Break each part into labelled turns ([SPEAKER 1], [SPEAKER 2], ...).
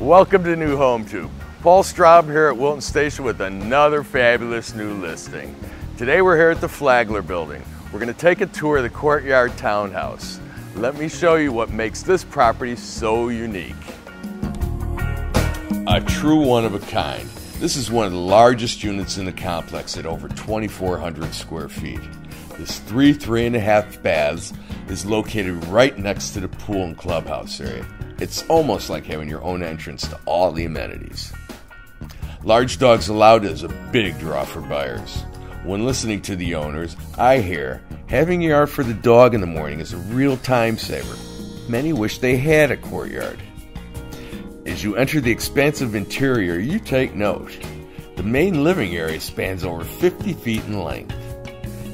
[SPEAKER 1] Welcome to New Home Tube. Paul Straub here at Wilton Station with another fabulous new listing. Today we're here at the Flagler Building. We're going to take a tour of the Courtyard Townhouse. Let me show you what makes this property so unique. A true one of a kind. This is one of the largest units in the complex at over 2,400 square feet. This three, three and a half baths is located right next to the pool and clubhouse area. It's almost like having your own entrance to all the amenities. Large dogs allowed is a big draw for buyers. When listening to the owners, I hear having a yard for the dog in the morning is a real time saver. Many wish they had a courtyard. As you enter the expansive interior, you take note. The main living area spans over 50 feet in length.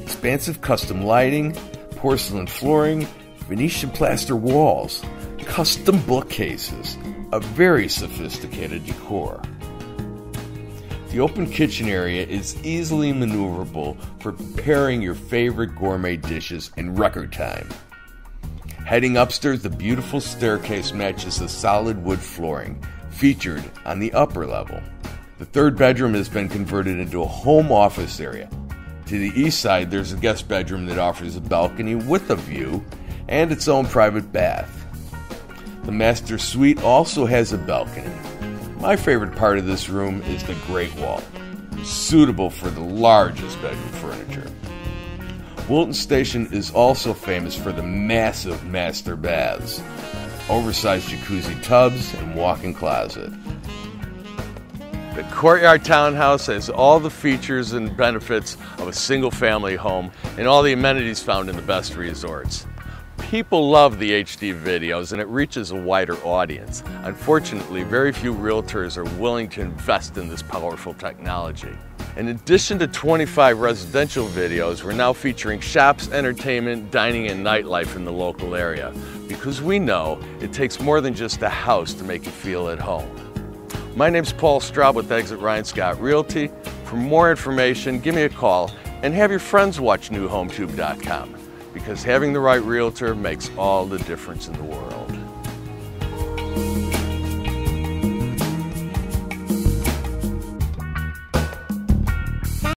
[SPEAKER 1] Expansive custom lighting, porcelain flooring, Venetian plaster walls, custom bookcases, a very sophisticated decor. The open kitchen area is easily maneuverable for preparing your favorite gourmet dishes in record time. Heading upstairs, the beautiful staircase matches the solid wood flooring featured on the upper level. The third bedroom has been converted into a home office area. To the east side, there's a guest bedroom that offers a balcony with a view and its own private bath. The master suite also has a balcony. My favorite part of this room is the Great Wall, suitable for the largest bedroom furniture. Wilton Station is also famous for the massive master baths, oversized jacuzzi tubs, and walk-in closet. The Courtyard Townhouse has all the features and benefits of a single family home and all the amenities found in the best resorts. People love the HD videos and it reaches a wider audience. Unfortunately, very few realtors are willing to invest in this powerful technology. In addition to 25 residential videos, we're now featuring shops, entertainment, dining, and nightlife in the local area because we know it takes more than just a house to make you feel at home. My name's Paul Straub with Exit Ryan Scott Realty. For more information, give me a call and have your friends watch NewHomeTube.com because having the right realtor makes all the difference in the world.